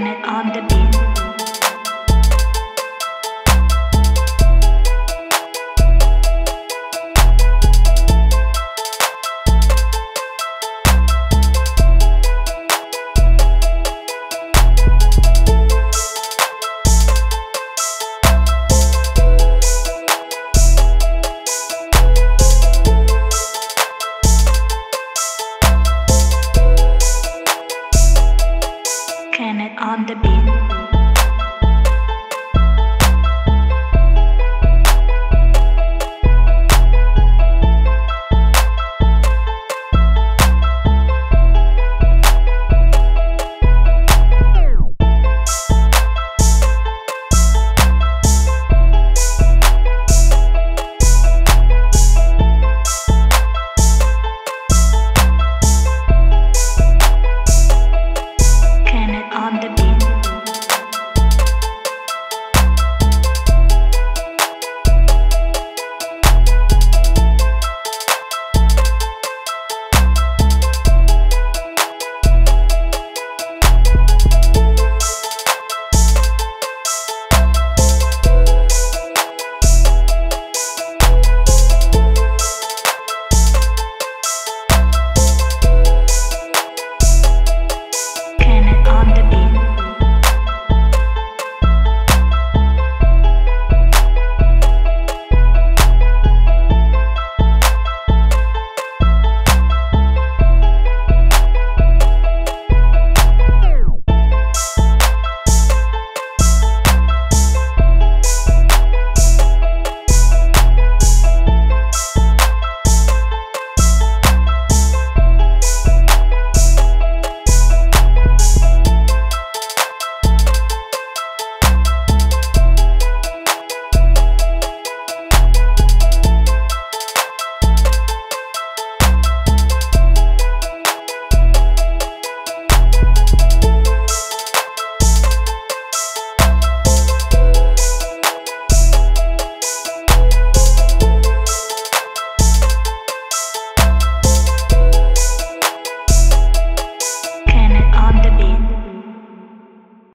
planet on the beat. on the beat.